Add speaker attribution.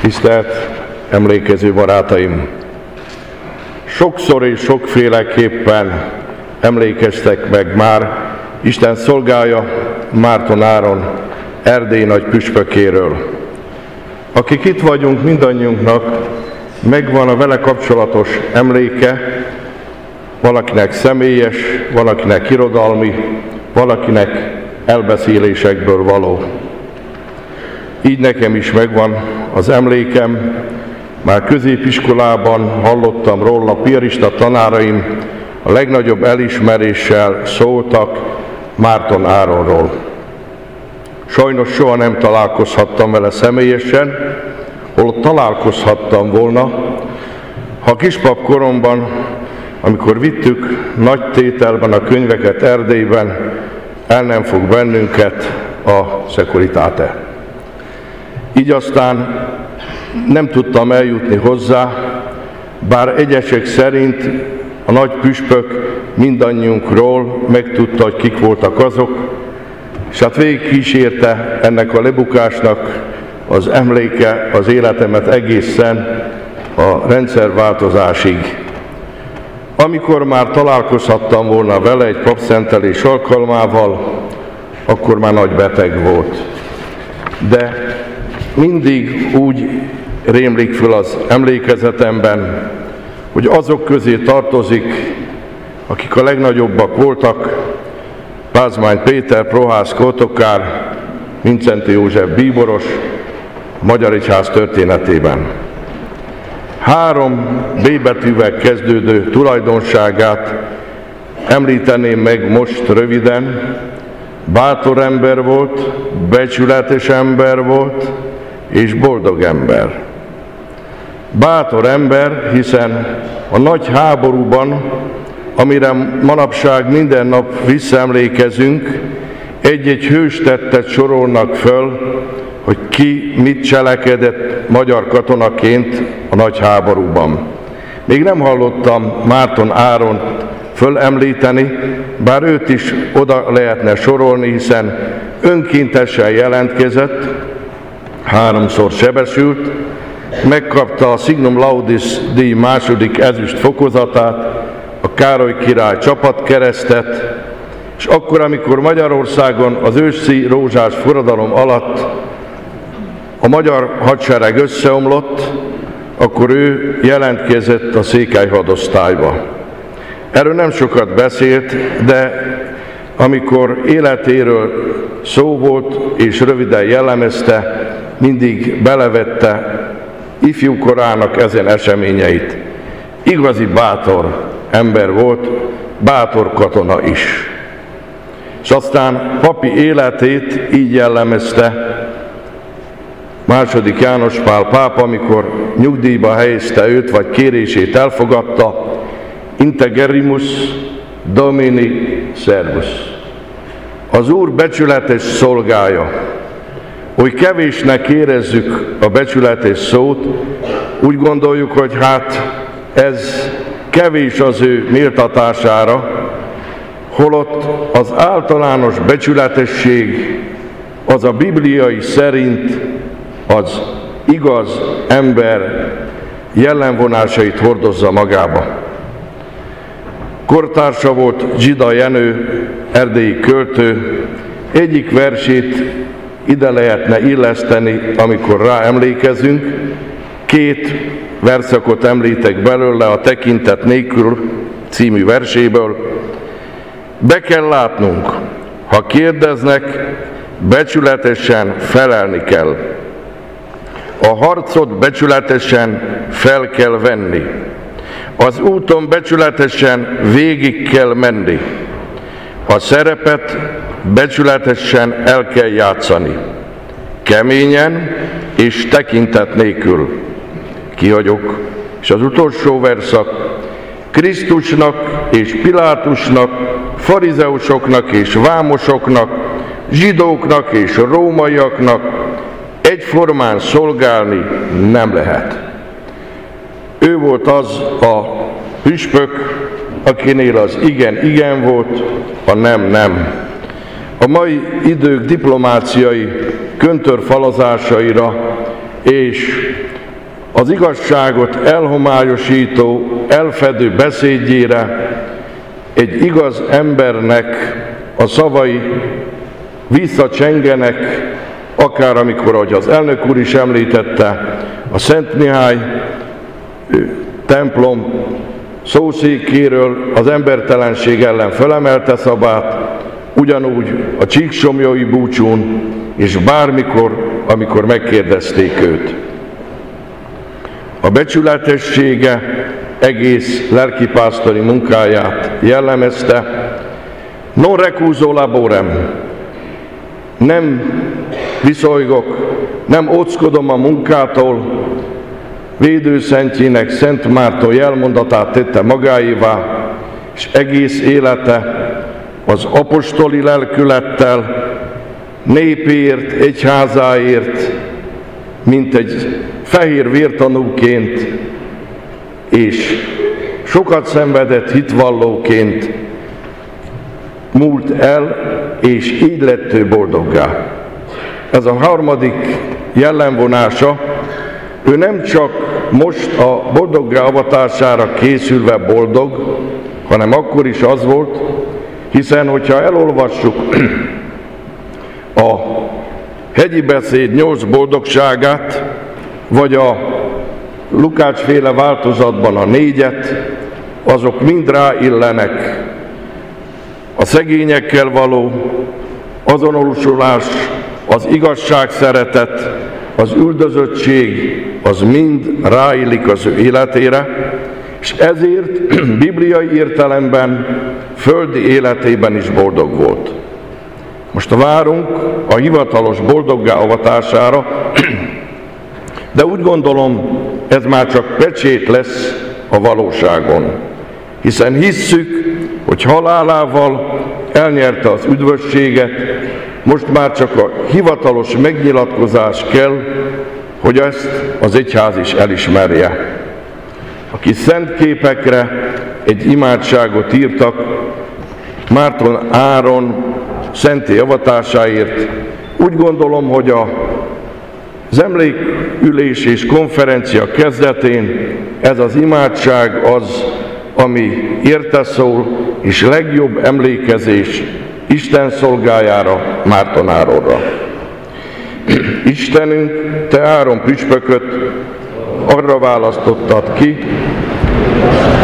Speaker 1: Tisztelt emlékező barátaim! Sokszor és sokféleképpen emlékeztek meg már Isten szolgája Márton Áron Erdély nagy püspökéről. Akik itt vagyunk, mindannyiunknak megvan a vele kapcsolatos emléke, valakinek személyes, valakinek irodalmi, valakinek elbeszélésekből való. Így nekem is megvan az emlékem, már középiskolában hallottam róla, piarista tanáraim a legnagyobb elismeréssel szóltak Márton Áronról. Sajnos soha nem találkozhattam vele személyesen, holott találkozhattam volna, ha kispap koromban, amikor vittük nagy tételben a könyveket Erdélyben, el nem fog bennünket a szekuritáte. Így aztán nem tudtam eljutni hozzá, bár egyesek szerint a nagy püspök mindannyiunkról megtudta, hogy kik voltak azok, és hát végig kísérte ennek a lebukásnak az emléke az életemet egészen a rendszerváltozásig. Amikor már találkozhattam volna vele egy papszentelés alkalmával, akkor már nagy beteg volt. De mindig úgy rémlik föl az emlékezetemben, hogy azok közé tartozik, akik a legnagyobbak voltak, Pázmány Péter, Prohász Kotokár, Vincenti József Bíboros, Magyar Egyház történetében. Három B betűvel kezdődő tulajdonságát említeném meg most röviden. Bátor ember volt, becsületes ember volt, és boldog ember. Bátor ember, hiszen a nagy háborúban, amire manapság minden nap visszaemlékezünk, egy-egy hőstettet sorolnak föl, hogy ki mit cselekedett magyar katonaként a nagy háborúban. Még nem hallottam Márton Áron fölemlíteni, bár őt is oda lehetne sorolni, hiszen önkéntesen jelentkezett, háromszor sebesült, megkapta a Signum Laudis díj második ezüst fokozatát, a Károly király csapatkeresztet, és akkor, amikor Magyarországon az őszi rózsás forradalom alatt a magyar hadsereg összeomlott, akkor ő jelentkezett a székely hadosztályba. Erről nem sokat beszélt, de amikor életéről szó volt és röviden jellemezte, mindig belevette ifjú korának ezen eseményeit. Igazi bátor ember volt, bátor katona is. És aztán papi életét így jellemezte második János Pál pápa, amikor nyugdíjba helyezte őt, vagy kérését elfogadta, integerimus domini servus. Az Úr becsületes szolgája, hogy kevésnek érezzük a becsületes szót, úgy gondoljuk, hogy hát ez kevés az ő méltatására, holott az általános becsületesség az a bibliai szerint az igaz ember jellemvonásait hordozza magába. Kortársa volt Zsida Jenő, erdélyi költő, egyik versét ide lehetne illeszteni, amikor rá emlékezünk. Két verszakot említek belőle a Tekintet nélkül című verséből. Be kell látnunk, ha kérdeznek, becsületesen felelni kell. A harcot becsületesen fel kell venni. Az úton becsületesen végig kell menni. A szerepet becsületesen el kell játszani. Keményen és tekintet nélkül. Kihagyok. És az utolsó verszak. Krisztusnak és Pilátusnak, farizeusoknak és vámosoknak, zsidóknak és rómaiaknak egyformán szolgálni nem lehet. Ő volt az a püspök, akinél az igen igen volt, a nem nem. A mai idők diplomáciai köntörfalazásaira és az igazságot elhomályosító, elfedő beszédjére egy igaz embernek a szavai visszacsengenek, akár amikor, ahogy az elnök úr is említette, a Szent Mihály templom szószékéről az embertelenség ellen felemelte szabát, ugyanúgy a csíksomjói búcsún, és bármikor, amikor megkérdezték őt. A becsületessége egész lelkipásztori munkáját jellemezte. Non recusó laborem, nem viszolygok, nem óckodom a munkától, védőszentjének Szent Márton jelmondatát tette magáévá, és egész élete az apostoli lelkülettel, népért, egyházáért, mint egy fehér vértanúként, és sokat szenvedett hitvallóként múlt el, és így lett ő boldoggá. Ez a harmadik jellemvonása, ő nem csak most a boldoggá avatására készülve boldog, hanem akkor is az volt, hiszen hogyha elolvassuk a hegyi beszéd nyolc boldogságát, vagy a Lukács féle változatban a négyet, azok mind ráillenek. A szegényekkel való azonosulás, az igazság szeretet, az üldözöttség, az mind ráillik az ő életére, és ezért bibliai értelemben földi életében is boldog volt. Most várunk a hivatalos boldoggá avatására, de úgy gondolom, ez már csak pecsét lesz a valóságon. Hiszen hisszük, hogy halálával elnyerte az üdvösséget, most már csak a hivatalos megnyilatkozás kell, hogy ezt az egyház is elismerje. Aki szent képekre egy imádságot írtak, Márton Áron szenti avatásáért, úgy gondolom, hogy a az emlékülés és konferencia kezdetén ez az imádság az, ami érte szól, és legjobb emlékezés Isten szolgájára, Márton Áronra. Istenünk, te Áron püspököt arra választottad ki, Thank you.